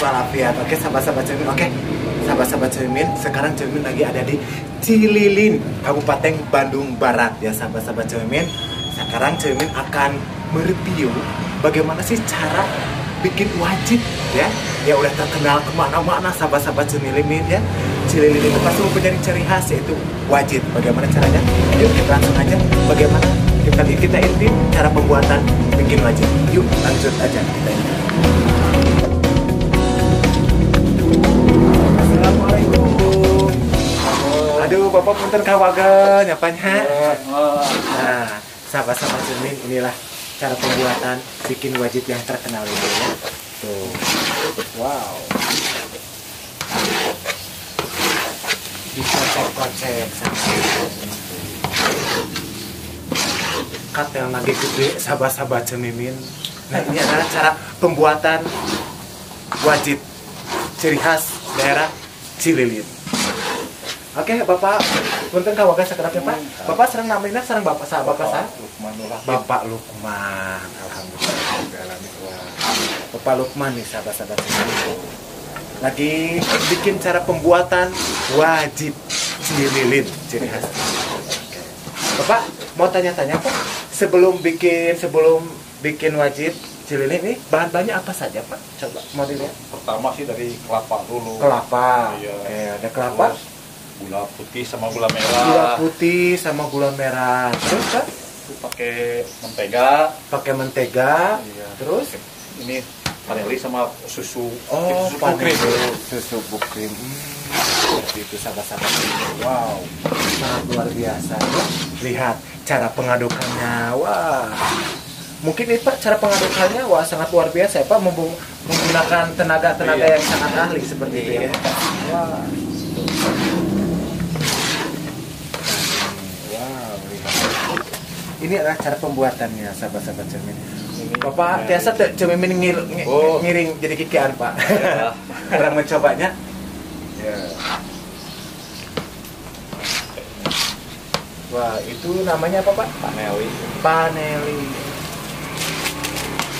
walafiat. Oke, sahabat-sahabat cermin. Oke, sahabat-sahabat cermin. Sekarang cermin lagi ada di Cililin, Kabupaten Bandung Barat ya, sahabat-sahabat cermin. Sekarang cermin akan mereview bagaimana sih cara bikin wajib ya ya udah terkenal ke mana-mana sahabat-sahabat Cililin ya Cililin itu pasti mempunyai ciri khas yaitu wajib bagaimana caranya yuk kita langsung aja bagaimana kita kita intip cara pembuatan bikin wajib yuk lanjut aja kita intip bapak punten kawaga nyapanya. Nah sahabat-sahabat cermin inilah cara pembuatan bikin wajib yang terkenal ini ya. Tuh. Wow. Dikocek-kocek kat yang lagi gede sahabat-sahabat cemimin nah ini adalah cara pembuatan wajib ciri khas daerah Cililin Oke, Bapak, punten kawaga sakedap ya, Pak. Bapak serang namanya serang Bapak sah, Bapak sah. Lukman Bapak Lukman, alhamdulillah. Bapak Lukman nih sahabat-sahabat. Lagi bikin cara pembuatan wajib cililin ciri khas. Bapak mau tanya-tanya Pak, sebelum bikin sebelum bikin wajib cililin ini bahan-bahannya apa saja Pak? Coba mau dilihat. Pertama sih dari kelapa dulu. Kelapa. Iya. Oke, ada kelapa. Terus gula putih sama gula Gula merah. putih sama gula merah. Terus Itu pakai mentega. pakai mentega. Iya. Terus Ini vanili sama susu. Oh, susu panen krim. susu bubuk krim. Hmm, itu sahabat-sahabat. Wow, sangat luar biasa. ya. Lihat cara pengadukannya. Wah, mungkin ini Pak cara pengadukannya wah sangat luar biasa ya Pak menggunakan tenaga-tenaga Iya. yang sangat ahli seperti itu ya. Iya. Wah. Wow, lihat. Ini adalah cara pembuatannya sahabat-sahabat cermin. Bapak ya, biasa tuh cermin ngir, ng- Oh. ngiring jadi kikian Pak. Ya. Orang mencobanya. Ya. Wah, itu namanya apa Pak? Vanili. Paneli.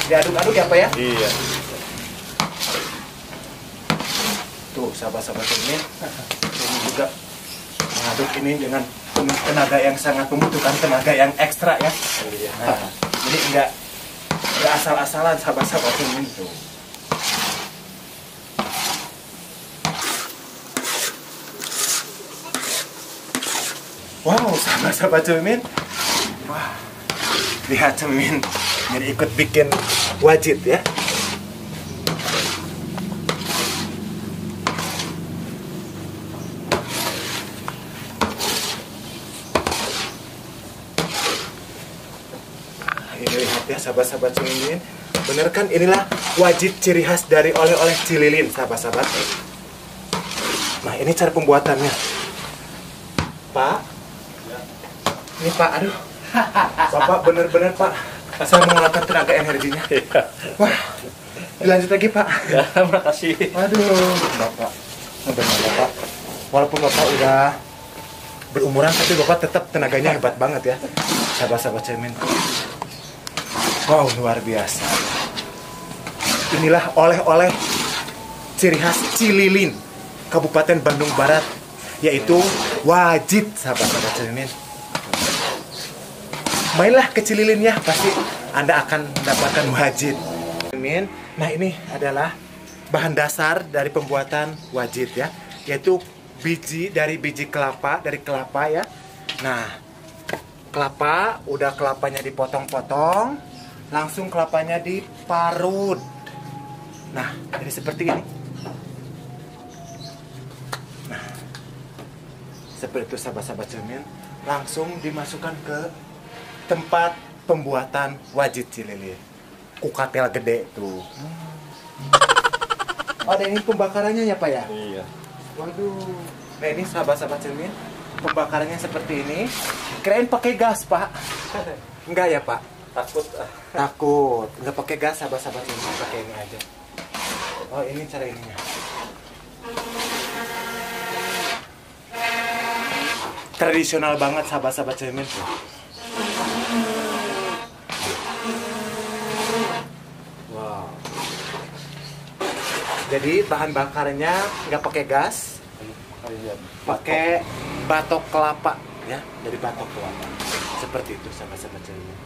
Diaduk-aduk ya Pak ya? Iya. Tuh, sahabat-sahabat ini, ini juga mengaduk ini dengan tenaga yang sangat membutuhkan tenaga yang ekstra ya. Nah, jadi enggak enggak asal-asalan sahabat-sahabat ini tuh. Wow, sahabat-sahabat Cemin. Wah, lihat Cemin. Jadi ikut bikin wajib ya. Ini lihat ya sahabat-sahabat Cililin. Bener kan inilah wajib ciri khas dari oleh-oleh Cililin sahabat-sahabat. Nah ini cara pembuatannya. Pak. Ini Pak, aduh. Bapak bener-bener Pak. Saya mengeluarkan tenaga energinya. Iya. Wah, dilanjut lagi Pak. Ya, makasih. Aduh, Bapak. Benar Bapak. Walaupun Bapak udah berumuran tapi Bapak tetap tenaganya hebat banget ya. Sahabat-sahabat cermin. Wow, luar biasa. Inilah oleh-oleh ciri khas Cililin, Kabupaten Bandung Barat, yaitu wajib sahabat-sahabat cermin. Mainlah ke Cililin ya, pasti Anda akan mendapatkan. Cermin. Nah ini adalah bahan dasar dari pembuatan wajib ya, yaitu biji dari biji kelapa dari kelapa ya. Nah kelapa udah kelapanya dipotong-potong, langsung kelapanya diparut. Nah jadi seperti ini. Nah seperti itu sahabat-sahabat cermin, langsung dimasukkan ke tempat pembuatan wajib cililin. Kukatel gede tuh. Oh, ada ini pembakarannya ya Pak ya? Iya. Waduh. Nah ini sahabat-sahabat cermin, pembakarannya seperti ini. Kirain pakai gas Pak. Enggak ya Pak? Takut. Takut. Enggak pakai gas sahabat-sahabat cermin, pakai ini aja. Oh ini cara ininya. Tradisional banget sahabat-sahabat cermin tuh. Wow. Jadi bahan bakarnya nggak pakai gas, pakai batok kelapa ya dari batok kelapa seperti itu sahabat-sahabat cewimin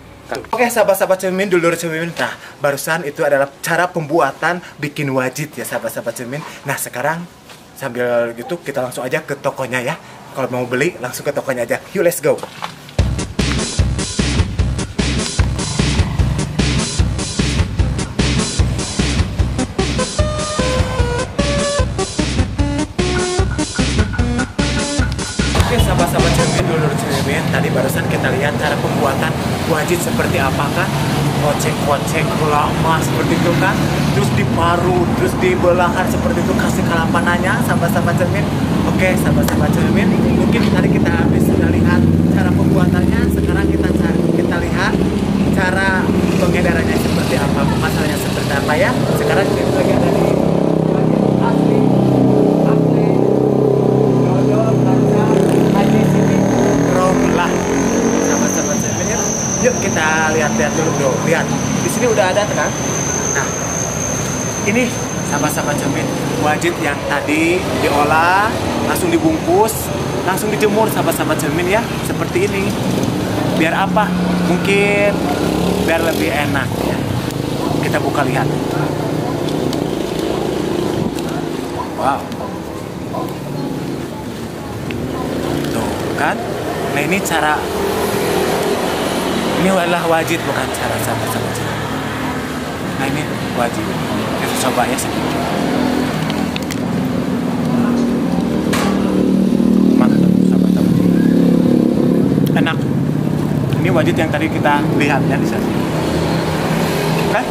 Oke sahabat-sahabat cewimin dulur cewimin nah barusan itu adalah cara pembuatan bikin wajit ya sahabat-sahabat cewimin nah sekarang sambil gitu kita langsung aja ke tokonya ya. Kalau mau beli langsung ke tokonya aja. Yuk let's go cermin Tadi barusan kita lihat cara pembuatan wajit seperti apakah? Kocek-kocek lama seperti itu kan? Terus diparut, terus dibelahkan seperti itu Kasih kalapananya sahabat-sahabat cermin. Oke sahabat-sahabat cermin Mungkin tadi kita habis sudah lihat cara pembuatannya. Sekarang kita kita lihat cara pengedarannya seperti apa Pemasarannya seperti apa ya. Sekarang kita lagi ada di wajit asli Asli Dodol Kaca Haji Sini Romlah Sahabat-sahabat saya pikir Yuk kita lihat-lihat dulu bro. Lihat. Di sini udah ada kan Nah Ini sahabat-sahabat cermin Wajit yang tadi diolah Langsung dibungkus Langsung dijemur sahabat-sahabat cermin ya Seperti ini. Biar apa? Mungkin Biar lebih enak. Ya Kita buka lihat. Wow. Tuh kan? Nah ini cara Ini adalah wajib bukan cara sahabat-sahabat Nah ini wajib. Kita coba ya sedikit. Enak. Ini wajib yang tadi kita lihat ya di sana Oke?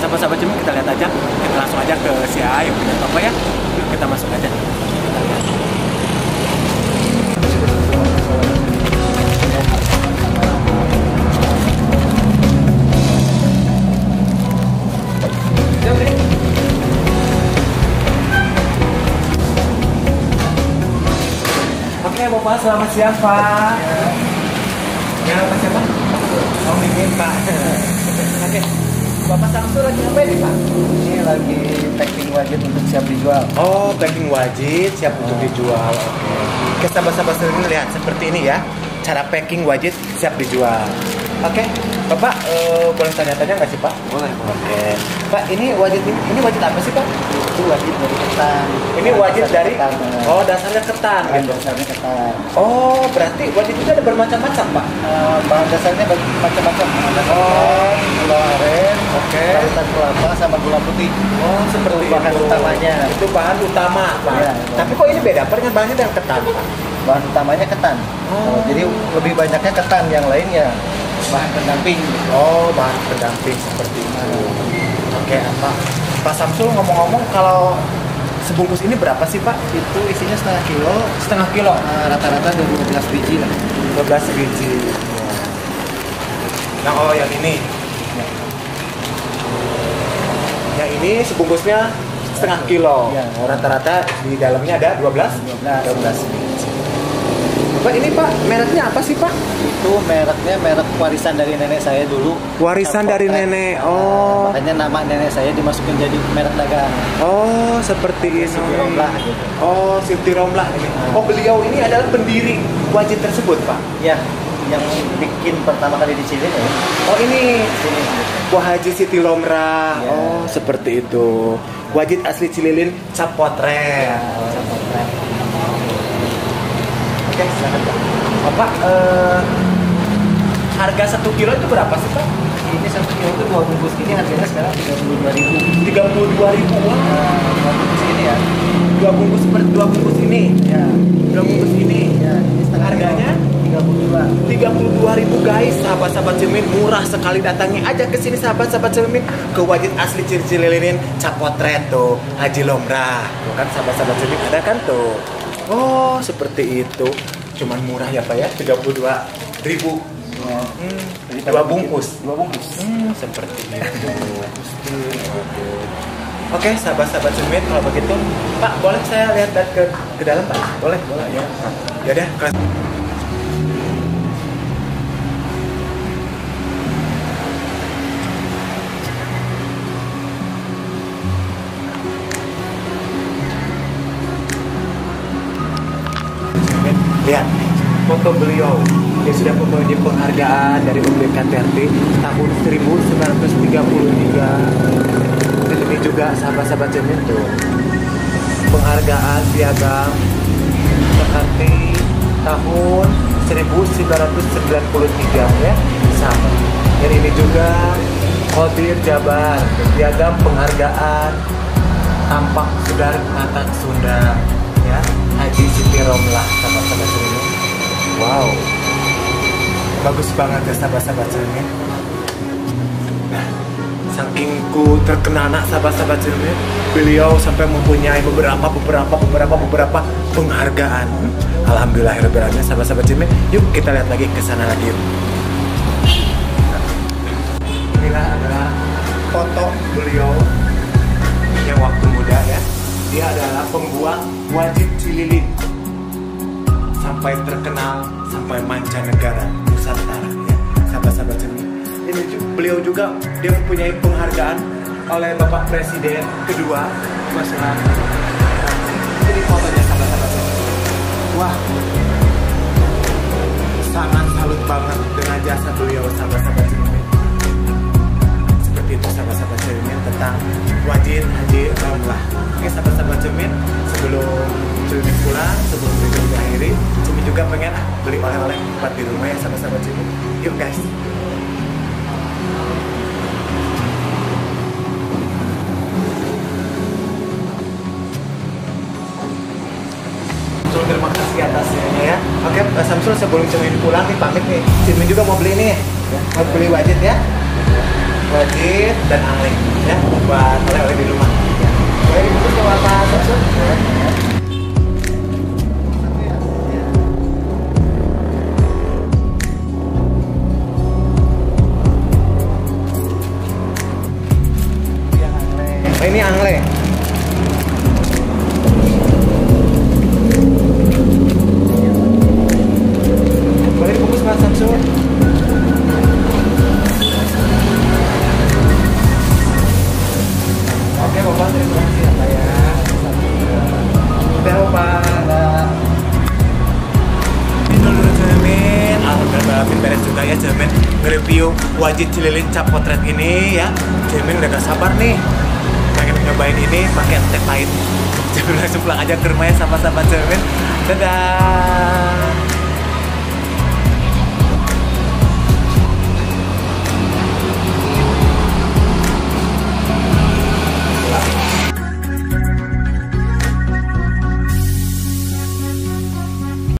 Sahabat-sahabat cumi kita lihat aja. Kita langsung aja ke si A yang punya toko ya. Yuk kita masuk aja Selamat siang, Pak. Ya, Pak siapa? Oh, Mimin, Pak. Oke. Bapak Samsul lagi ngapain nih, Pak? Ini lagi packing wajib untuk siap dijual. Oh, packing wajib siap untuk dijual. Oke. Oke, sahabat-sahabat sendiri lihat seperti ini ya. Cara packing wajib siap dijual. Oke, Bapak eh, boleh tanya-tanya nggak sih Pak? Boleh, Oke, Pak ini wajib ini, wajib apa sih Pak? Itu wajib dari ketan. Ini wajib Dasar dari ketan, oh dasarnya ketan bahan gitu. dasarnya ketan. Oh berarti wajib itu ada bermacam-macam Pak? Eh, bahan dasarnya bagi- macam-macam. Ada Oh. gula aren, Oke. parutan kelapa sama gula putih. Oh seperti Itu bahan itu. utamanya. Itu bahan utama Pak. Iya. Tapi kok ini beda? Dengan bahannya dengan ketan Pak? Bahan utamanya ketan. Oh. Oh, jadi lebih banyaknya ketan, yang lain ya bahan pendamping. Oh, bahan pendamping seperti itu. Oke, Pak. Pak Samsul ngomong-ngomong kalau sebungkus ini berapa sih, Pak? Itu isinya setengah kilo, Setengah kilo. eh, rata-rata 12 biji lah. 12 biji. Nah, oh yang ini. Yang ini sebungkusnya setengah kilo. Iya. Rata-rata di dalamnya ada 12? 12 biji. Pak, ini Pak, mereknya apa sih, Pak? Itu mereknya merek warisan dari nenek saya dulu. Warisan dari nenek. Nah, Oh. makanya nama nenek saya dimasukin jadi merek dagang. Oh, seperti ini. Siti Romlah gitu. Oh, Siti Romlah ini. Oh, beliau ini adalah pendiri wajib tersebut, Pak. Ya, yang bikin pertama kali di Cilin ya. Oh, ini Sini. Wah Haji Siti Lomra. Ya. Oh, seperti itu. Wajib asli Cililin cap potret. Ya, Cap potret. Oke, silakan Pak. Oh, Pak, eh, harga satu kilo itu berapa sih, Pak? Ini satu kilo itu dua bungkus ini harganya sekarang tiga puluh dua ribu. Tiga puluh dua ribu. dua bungkus ini ya. Dua bungkus per dua bungkus ini. Ya. Dua bungkus ini. Ya, ini setengah Harganya? tiga puluh dua. 32.000 guys, sahabat-sahabat cermin murah sekali datangi aja ke sini sahabat-sahabat cermin ke wajib asli Cililin cap potret tuh Haji Lomra. Tuh kan sahabat-sahabat cermin ada kan tuh. Oh, seperti itu. Cuman murah ya Pak ya, 32.000. Ya. Hmm. Jadi dua bungkus. Dua bungkus. Hmm, seperti itu. Oke, sahabat-sahabat semit kalau begitu, Pak, boleh saya lihat ke ke dalam, Pak? Boleh, boleh ya. Ya deh, kelas. lihat foto beliau dia sudah mempunyai penghargaan dari Ombilkan TRT tahun 1933 dan ini juga sahabat-sahabat tuh. Penghargaan piagam TRT tahun 1993 ya. Sama. Dan ini juga Kodir Jabar piagam penghargaan tampak Sudar Mata Sunda ya. Haji Siti Romlah cermin wow. Bagus banget ya sahabat-sahabat cermin nah saking ku anak sahabat-sahabat cermin beliau sampai mempunyai beberapa beberapa beberapa beberapa penghargaan. Alhamdulillahirobbilalamin sahabat-sahabat cermin yuk kita lihat lagi ke sana lagi yuk. Inilah adalah foto beliau yang waktu muda ya. Dia adalah pembuat wajib cililin sampai terkenal sampai mancanegara Nusantara ya. Sahabat-sahabat cermin ini beliau juga dia mempunyai penghargaan oleh Bapak Presiden kedua Mas ini fotonya sahabat-sahabat cermin wah. Sangat salut banget dengan jasa beliau sahabat-sahabat cermin seperti itu sahabat-sahabat cermin tentang wajib haji Ramlah oke sahabat-sahabat cermin sebelum cermin pulang sebelum video diakhiri cermin juga pengen ah, beli oleh-oleh buat di rumah ya sahabat-sahabat cermin. Yuk guys. Terima kasih atasnya ya. Oke Pak Samsul sebelum cermin pulang nih pamit nih. Cermin juga mau beli nih. Mau beli wajib ya wajib dan angling ya buat oleh-oleh di rumah ya. boleh dibungkus ke Pak Samsul ya. Oh, ini angle wajib cililin cap potret ini ya. Cemin udah gak sabar nih pengen nyobain ini pakai teh pahit. Cemin langsung pulang aja ke rumahnya sama-sama Cemin. Dadah.